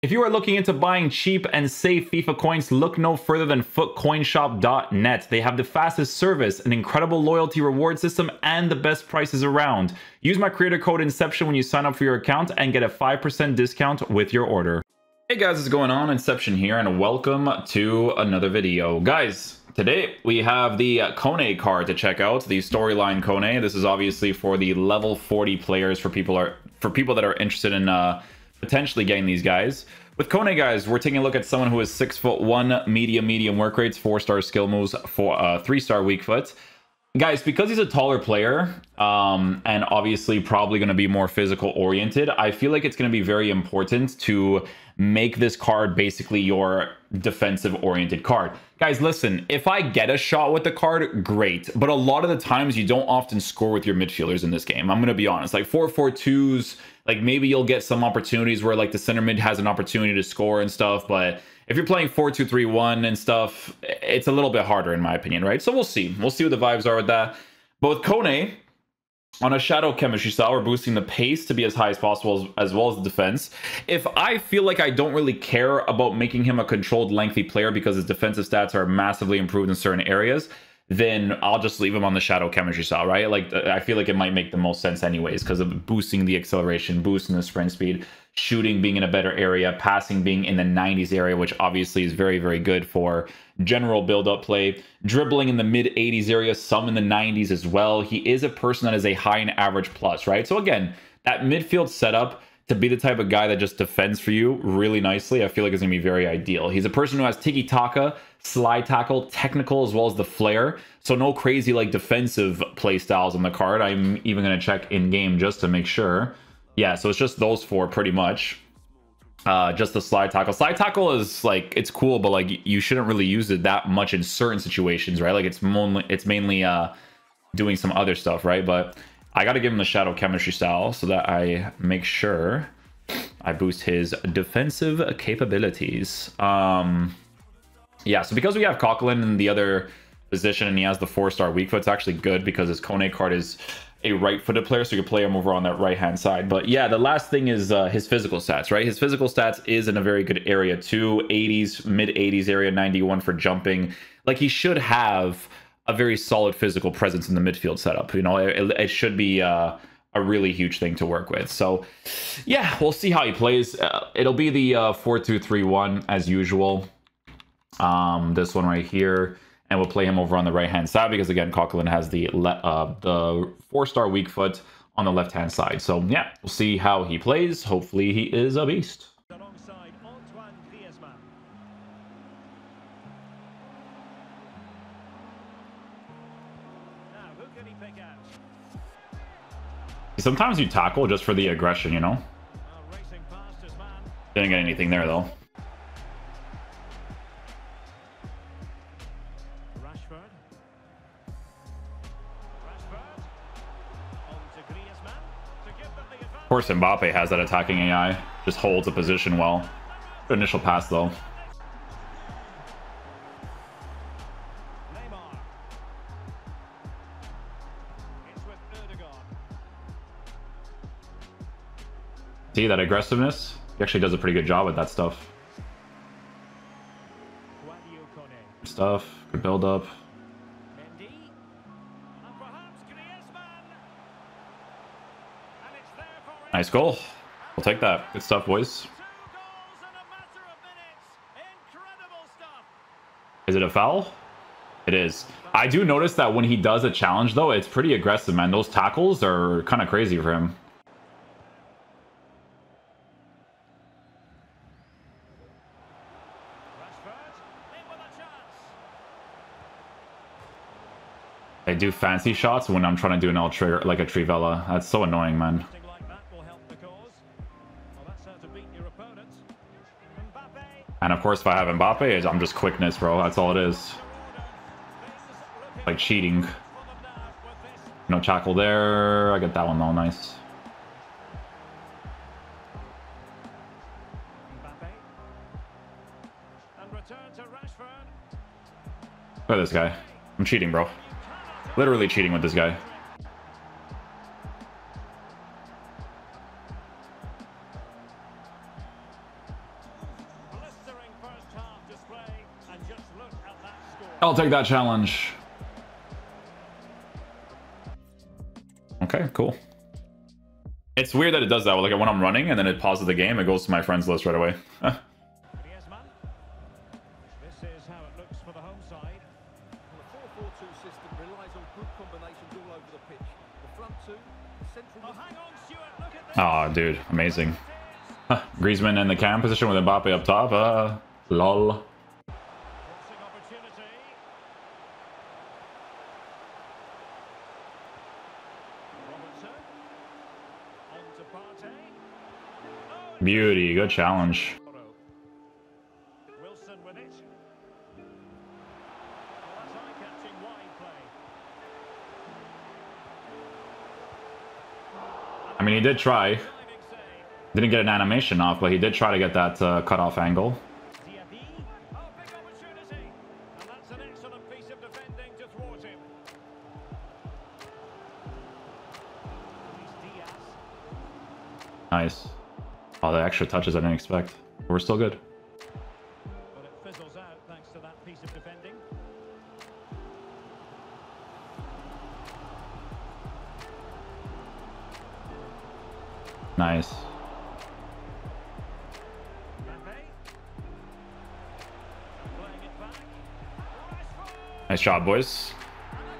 If you are looking into buying cheap and safe FIFA coins, look no further than futcoinshop.net. They have the fastest service, an incredible loyalty reward system, and the best prices around. Use my creator code Inception when you sign up for your account and get a 5% discount with your order. Hey guys, what's going on? Inception here, and welcome to another video. Guys, today we have the Kone card to check out, the storyline Kone. This is obviously for the level 40 players for people are for people that are interested in uh, potentially gain these guys. With Kone, guys, we're taking a look at someone who is six foot one, medium, medium work rates, four star skill moves, for uh, three star weak foot. Guys, because he's a taller player, um, and obviously probably going to be more physical oriented, I feel like it's going to be very important to make this card basically your defensive oriented card. Guys, listen, if I get a shot with the card, great. But a lot of the times you don't often score with your midfielders in this game. I'm going to be honest. Like 4-4-2s, like maybe you'll get some opportunities where like the center mid has an opportunity to score and stuff, but if you're playing 4-2-3-1 and stuff, it's a little bit harder in my opinion, right? So we'll see. We'll see what the vibes are with that. But with Kone, on a shadow chemistry style, we're boosting the pace to be as high as possible as, as, well as the defense. If I feel like I don't really care about making him a controlled lengthy player because his defensive stats are massively improved in certain areas, then I'll just leave him on the shadow chemistry style, right? Like I feel like it might make the most sense anyways because of boosting the acceleration, boosting the sprint speed, shooting being in a better area, passing being in the 90s area, which obviously is very, very good for general build-up play, dribbling in the mid 80s area, some in the 90s as well. He is a person that is a high and average plus, right? So again, that midfield setup to be the type of guy that just defends for you really nicely, I feel like is going to be very ideal. He's a person who has tiki taka, slide tackle, technical, as well as the flair. So no crazy like defensive play styles on the card. I'm even going to check in game just to make sure. Yeah, so it's just those four pretty much. Uh, just the slide tackle. Slide tackle is like it's cool, but like you shouldn't really use it that much in certain situations, right? Like it's mainly it's mainly uh, doing some other stuff, right? But I got to give him the shadow chemistry style so that I make sure I boost his defensive capabilities. Um, yeah, so because we have Coquelin in the other position and he has the four star weak foot, it's actually good because his Kone card is a right-footed player, so you can play him over on that right-hand side. But yeah, the last thing is uh, his physical stats, right? His physical stats is in a very good area too, 80s, mid-80s area, 91 for jumping. Like he should have a very solid physical presence in the midfield setup. You know, it, it should be uh, a really huge thing to work with. So yeah, we'll see how he plays. Uh, it'll be the uh, 4-2-3-1 as usual. Um, this one right here and we'll play him over on the right hand side because again Coquelin has the uh, the four star weak foot on the left hand side. So yeah, we'll see how he plays. Hopefully he is a beast. Sometimes you tackle just for the aggression, you know? Didn't get anything there though. Course, Mbappe has that attacking AI. Just holds a position well. Good initial pass, though. See that aggressiveness? He actually does a pretty good job with that stuff. Stuff, good build up. Nice goal. We'll take that. Good stuff, boys. Is it a foul? It is. I do notice that when he does a challenge, though, it's pretty aggressive, man. Those tackles are kind of crazy for him. I do fancy shots when I'm trying to do an L trigger, like a Trivela. That's so annoying, man. And of course, if I have Mbappe, I'm just quickness, bro. That's all it is. Like cheating. No tackle there. I get that one though. Nice. Look at this guy. I'm cheating, bro. Literally cheating with this guy. I'll take that challenge. Okay, cool. It's weird that it does that. Like when I'm running and then it pauses the game, it goes to my friends list right away. Griezmann. This is how it looks for the home side. The 4-4-2 system relies on good combinations all over the pitch. The front two, central Oh, on, Stuart. Look oh, dude, amazing. Huh, Griezmann in the cam position with Mbappe up top. Uh, lol. Crossing opportunity. Robertson. On to Partey. Oh, Beauty, good challenge. Wilson with it. That's eye-catching wide play. I mean, he did try. Didn't get an animation off, but he did try to get that uh, cutoff angle. Extra touches I didn't expect. But we're still good. But it fizzles out thanks to that piece of defending. Nice. Mbappe. Playing it back. Rashford. Nice job, boys.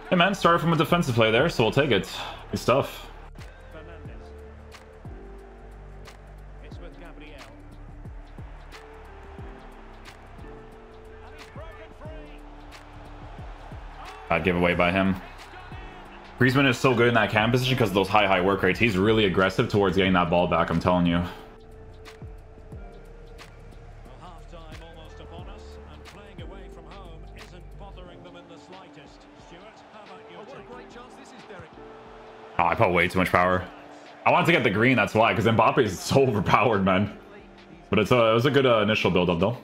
Hey, man, started from a defensive play there, so we'll take it. Good stuff. Giveaway by him. Griezmann is so good in that cam position because of those high, high work rates. He's really aggressive towards getting that ball back, I'm telling you. Well, half-time almost upon us, and playing away from home isn't bothering them in the slightest. Stuart, how about your Oh, what a take? great chance this is, Derek. Oh, I put way too much power. I wanted to get the green, that's why, because Mbappe is so overpowered, man. But it's a, it was a good uh, initial build-up, though.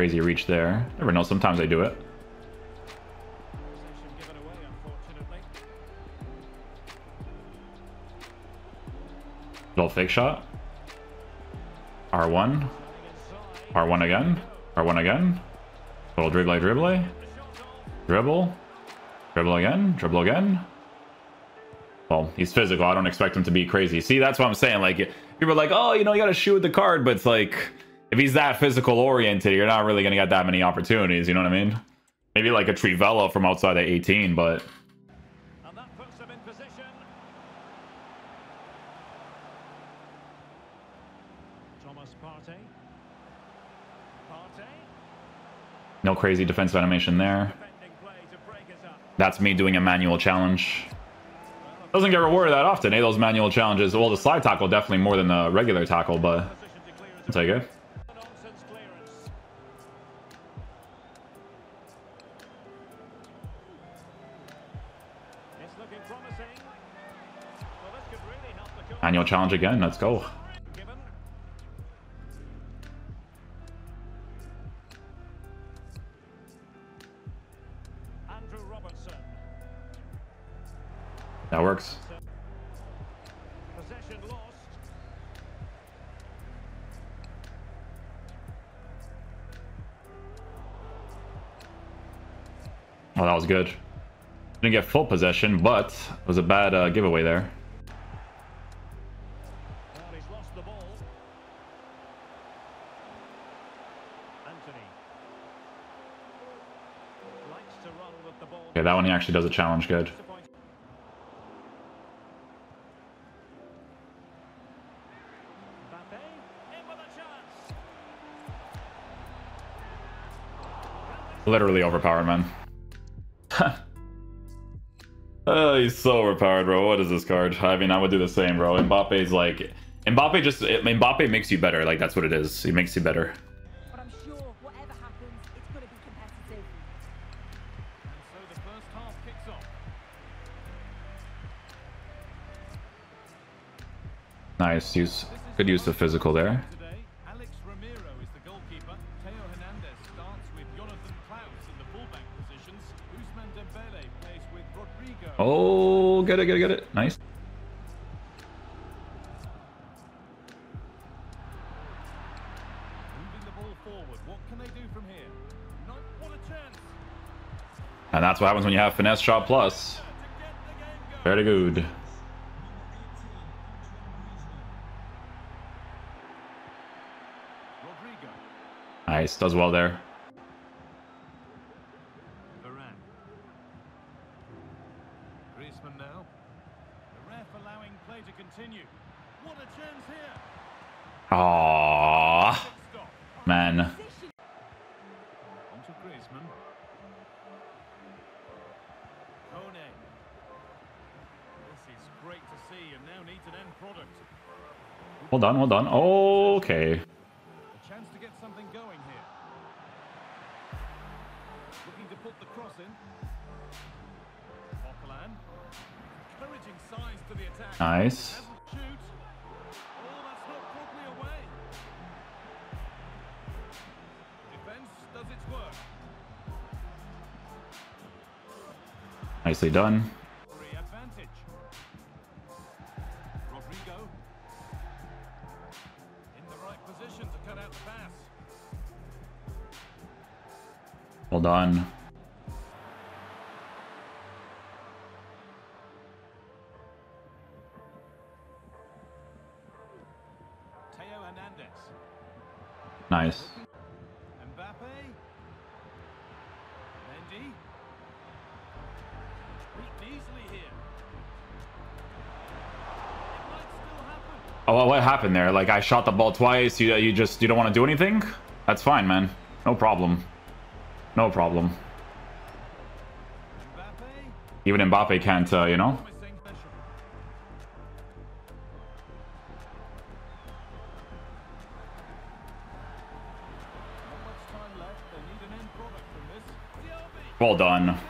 Crazy reach there. Never know, sometimes I do it. Little fake shot. R1. R1 again. R1 again. Little dribble, dribble. Dribble. Dribble again. Dribble again. Well, he's physical. I don't expect him to be crazy. See, that's what I'm saying. Like, people are like, oh, you know, you got to shoot with the card. But it's like, if he's that physical oriented, you're not really going to get that many opportunities. You know what I mean? Maybe like a Trivela from outside of 18, but And that puts them in position. Thomas Partey. Partey. no crazy defensive animation there. Defending play to break us up. That's me doing a manual challenge. Doesn't get rewarded that often, eh? Those manual challenges. Well, the slide tackle definitely more than the regular tackle, but I'll take it. Challenge again. Let's go. That works. Oh, that was good. Didn't get full possession, but it was a bad uh, giveaway there. That one he actually does a challenge good. Literally overpowered, man. oh, he's so overpowered, bro. What is this card? I mean, I would do the same, bro. Mbappe's like... Mbappe just... Mbappe makes you better. Like, that's what it is. He makes you better. Positions. Ousmane Dembele plays with Rodrigo Rodrigo. Oh, get it, get it, get it. Nice. The. And that's what happens when you have finesse shot plus. The. Very good. Rodrigo. Nice, does well there. Varane. Griezmann now. The ref allowing play to continue. What a chance here. Aww, Stop. man. Position. Onto Griezmann. Kone. This is great to see and now needs an end product. Hold on, hold on. Okay. Chance to get something going here. Looking to put the cross in. Encouraging signs to the attack. Nice. Doesn't shoot. Oh, position to cut out the pass. Well done. Theo Hernandez. Nice. Happened there? Like I shot the ball twice. You you just you don't want to do anything? That's fine, man. No problem. No problem. Even Mbappe can't, uh, you know. Well special.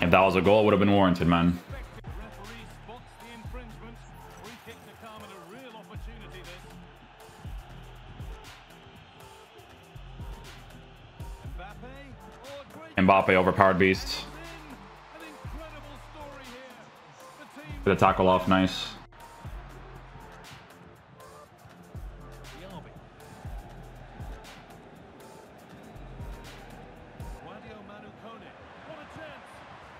If that was a goal, it would have been warranted, man. expected. overpowered referee Get the tackle off, nice.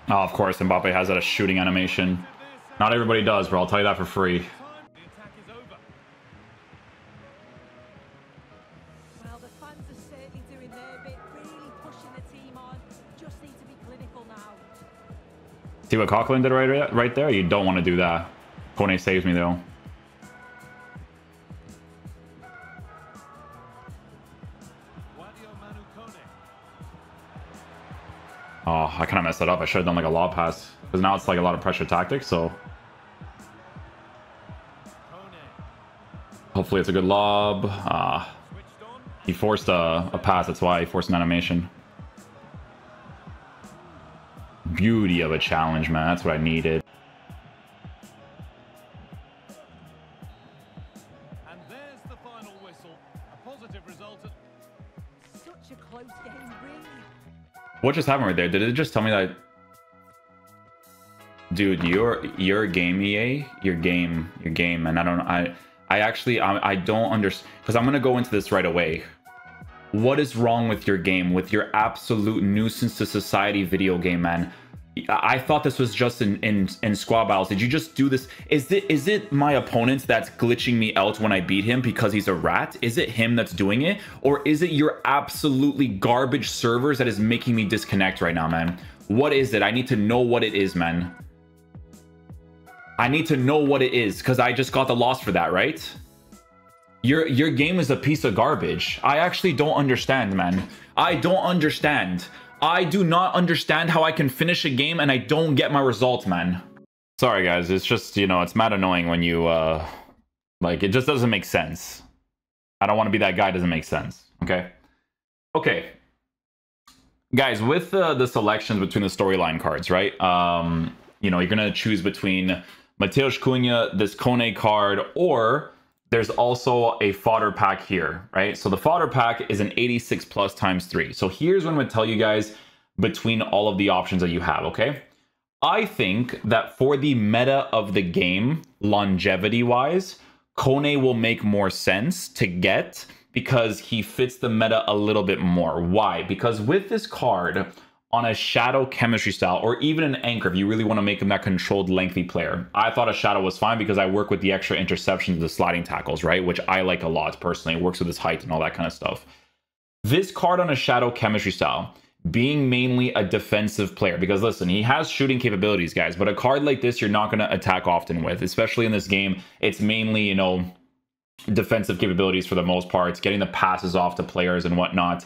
A. Oh, of course, Mbappe has that a shooting animation. Not everybody does, bro. I'll tell you that for free. See what Coquelin did right, right there? You don't want to do that. Kone saves me, though. Oh, I kind of messed that up. I should have done like a lob pass. Because now it's like a lot of pressure tactics, so hopefully it's a good lob. Ah, he forced a, a pass. That's why he forced an animation. Beauty of a challenge, man. That's what I needed. And there's the final whistle. A positive result. At Such a close game, really. What just happened right there? Did it just tell me that? Dude, your your game, EA, your game, your game, and I don't. I I actually I, I don't understand because I'm gonna go into this right away. What is wrong with your game, with your absolute nuisance to society video game, man? I thought this was just in, in in squad battles. Did you just do this? Is it is it my opponent that's glitching me out when I beat him because he's a rat? Is it him that's doing it, or is it your absolutely garbage servers that is making me disconnect right now, man? What is it? I need to know what it is, man. I need to know what it is because I just got the loss for that, right? Your your game is a piece of garbage. I actually don't understand, man. I don't understand. I do not understand how I can finish a game and I don't get my result, man. Sorry guys, it's just, you know, it's mad annoying when you uh like it just doesn't make sense. I don't want to be that guy. Doesn't make sense. Okay. Okay. Guys, with the, the selections between the storyline cards, right? Um, you know, you're going to choose between Matheus Cunha, this Kone card, or there's also a fodder pack here, right? So the fodder pack is an 86 plus times three. So here's what I'm to tell you guys between all of the options that you have, okay? I think that for the meta of the game, longevity wise, Kone will make more sense to get because he fits the meta a little bit more. Why? Because with this card on a shadow chemistry style or even an anchor, if you really want to make him that controlled lengthy player, I thought a shadow was fine because I work with the extra interceptions, the sliding tackles, right? Which I like a lot personally. It works with his height and all that kind of stuff. This card on a shadow chemistry style being mainly a defensive player because listen he has shooting capabilities guys but a card like this you're not going to attack often with especially in this game it's mainly you know defensive capabilities for the most part it's getting the passes off to players and whatnot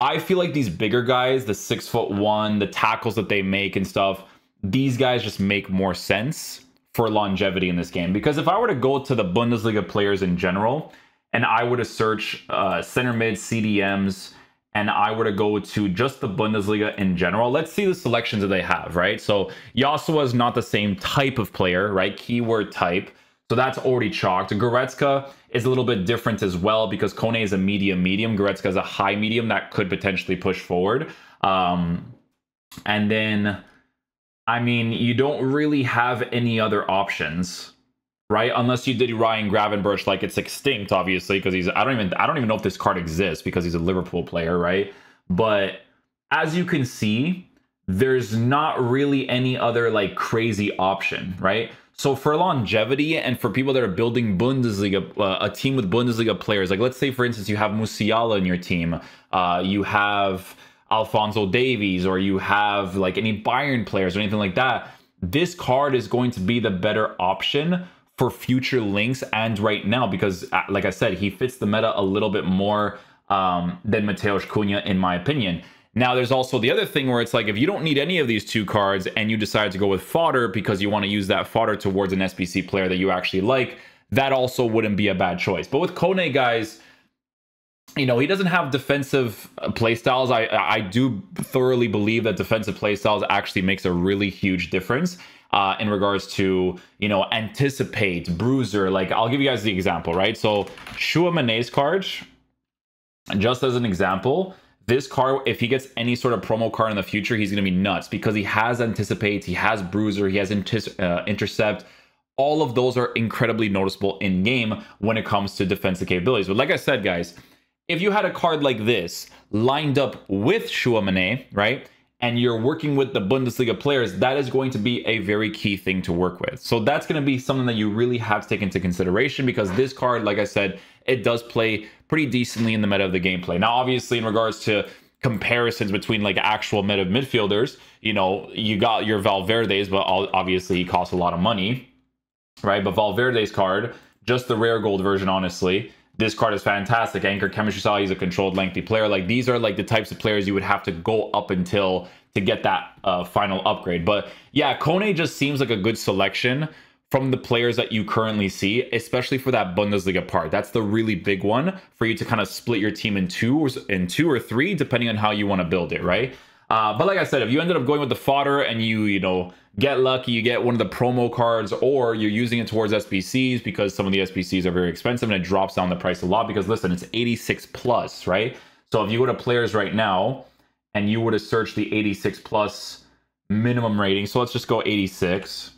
i feel like these bigger guys the six foot one the tackles that they make and stuff these guys just make more sense for longevity in this game because if i were to go to the bundesliga players in general and i were to search uh, center mid cdms and I were to go to just the Bundesliga in general, let's see the selections that they have, right? So Yasua is not the same type of player, right? Keyword type. So that's already chalked. Goretzka is a little bit different as well because Kone is a medium medium. Goretzka is a high medium that could potentially push forward. Um, and then, I mean, you don't really have any other options right? Unless you did Ryan Gravenberch like it's extinct, obviously, because he's I don't even I don't even know if this card exists because he's a Liverpool player, right? But as you can see, there's not really any other like crazy option, right? So for longevity and for people that are building Bundesliga, uh, a team with Bundesliga players, like let's say for instance you have Musiala in your team, uh, you have Alphonso Davies, or you have like any Bayern players or anything like that. This card is going to be the better option for future links and right now because, uh, like I said, he fits the meta a little bit more um, than Matheus Cunha, in my opinion. Now, there's also the other thing where it's like if you don't need any of these two cards and you decide to go with fodder because you want to use that fodder towards an SBC player that you actually like, that also wouldn't be a bad choice. But with Kone, guys, you know, he doesn't have defensive uh, playstyles. I I do thoroughly believe that defensive playstyles actually makes a really huge difference uh, in regards to you know anticipate bruiser. Like I'll give you guys the example, right? So Tchouameni's card, and just as an example, this card, if he gets any sort of promo card in the future, he's going to be nuts because he has anticipate, he has bruiser, he has uh, intercept. All of those are incredibly noticeable in game when it comes to defensive capabilities. But like I said, guys, if you had a card like this lined up with Tchouameni, right? and you're working with the Bundesliga players, that is going to be a very key thing to work with. So that's going to be something that you really have to take into consideration because this card, like I said, it does play pretty decently in the meta of the gameplay. Now, obviously, in regards to comparisons between like actual meta midfielders, you know, you got your Valverde's, but obviously he costs a lot of money, right? But Valverde's card, just the rare gold version, honestly, this card is fantastic. Anchor chemistry style, he's a controlled lengthy player. Like these are like the types of players you would have to go up until to get that uh, final upgrade. But yeah, Kone just seems like a good selection from the players that you currently see, especially for that Bundesliga part. That's the really big one for you to kind of split your team in two or in two or three, depending on how you want to build it, right? Uh, but like I said, if you ended up going with the fodder and you, you know, get lucky, you get one of the promo cards, or you're using it towards SBCs because some of the SBCs are very expensive and it drops down the price a lot. Because listen, it's 86 plus, right? So if you go to players right now and you were to search the 86 plus minimum rating, so let's just go 86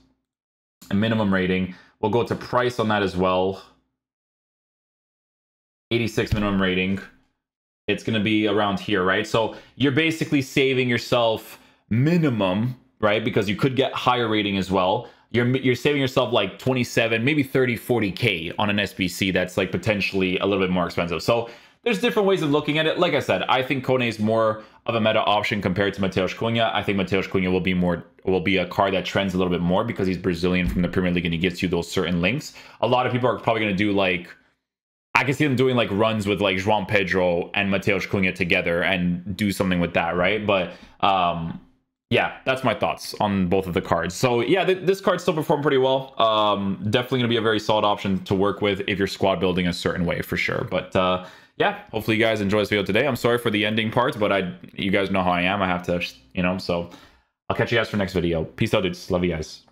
minimum rating. We'll go to price on that as well. 86 minimum rating it's going to be around here, right? So you're basically saving yourself minimum, right? Because you could get higher rating as well. You're, you're saving yourself like 27, maybe 30, 40K on an SBC that's like potentially a little bit more expensive. So there's different ways of looking at it. Like I said, I think Kone is more of a meta option compared to Matheus Cunha. I think Matheus Cunha will be more will be a card that trends a little bit more because he's Brazilian from the Premier League and he gets you those certain links. A lot of people are probably going to do like I can see them doing like runs with like João Pedro and Matheus Cunha together and do something with that, right? But um, yeah, that's my thoughts on both of the cards. So yeah, th- this card still performed pretty well. Um, definitely gonna be a very solid option to work with if you're squad building a certain way for sure. But uh, yeah, hopefully you guys enjoy this video today. I'm sorry for the ending parts, but I, you guys know how I am. I have to, you know. So I'll catch you guys for next video. Peace out, dudes. Love you guys.